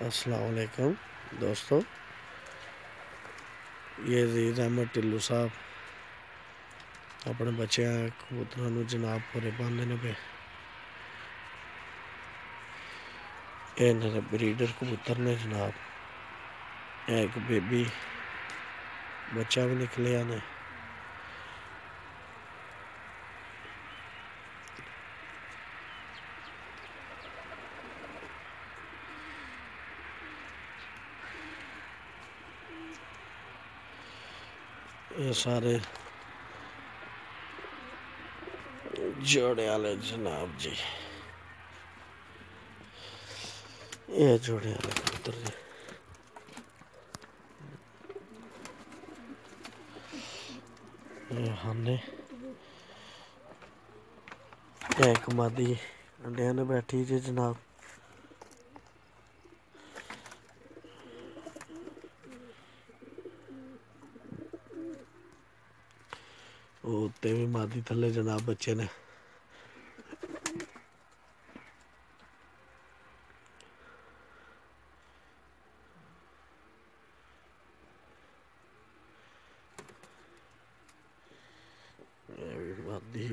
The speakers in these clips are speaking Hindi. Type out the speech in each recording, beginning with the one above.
असलकुम दोस्तों। ये अज़ीज़ अहमद टिल्लू साहब, अपने बच्चे कबूतर जनाब पूरे बंद पे। ये ब्रीडर कबूतर ने जनाब, एक बेबी, बच्चा भी निकलिया ने। ये सारे जोड़े वाले जनाब जी। ये जोड़े वाले कबूतर जी। हमने एक मादी अंडिया ने बैठी जी जनाब। भी मादी थले जनाब बच्चे ने।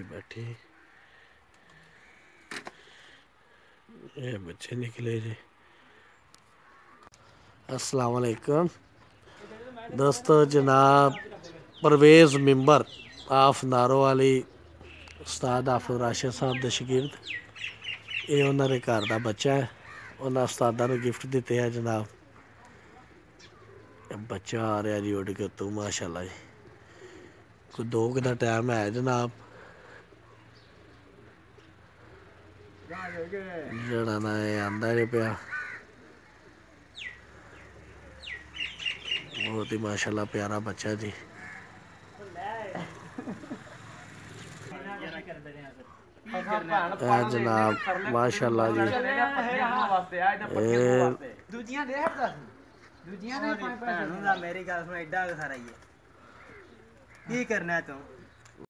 बैठी। ये बच्चे निकले जी। अस्सलाम दोस्तों जनाब, परवेज़ मिम्बर ਆਫ ਨਾਰੋ ਵਾਲੀ ਉਸਤਾਦ ਆਫਰ ਰਾਸ਼ਦ ਸਾਹਿਬ ਦੇ ਸ਼ਾਗਿਰਦ ਇਹ ਉਹਨਾਂ ਦੇ ਘਰ ਦਾ ਬੱਚਾ ਹੈ ਉਹਨਾਂ ਉਸਤਾਦਾਂ ਨੂੰ ਗਿਫਟ ਦਿੱਤੇ ਆ ਜਨਾਬ ਬੱਚਾ ਆ ਰਿਹਾ ਜੀ ਉੱਡ ਕੇ ਤੂੰ ਮਾਸ਼ਾਅੱਲਾ ਜੀ ਕੋਈ ਦੋ ਕੁ ਦਾ ਟਾਈਮ ਹੈ ਜਨਾਬ ਜਿਹੜਾ ਨਾ ਇਹ ਆਂਦਾ ਜੇ ਪਿਆ ਬਹੁਤ ਹੀ ਮਾਸ਼ਾਅੱਲਾ ਪਿਆਰਾ ਇਹ ਜਨਾਬ ਮਾਸ਼ਾਅੱਲਾ ਜੀ। ਇਹ ਦੇ ਹੱਥ ਦੱਸ। ਦੂਜੀਆਂ ਦੇ ਪੰਜ ਪੈਸੇ ਮੇਰੀ ਗੱਲ ਸੁਣ ਐਡਾ ਸਾਰਾ ਹੀ ਹੈ। ਕੀ ਕਰਨਾ ਤੂੰ?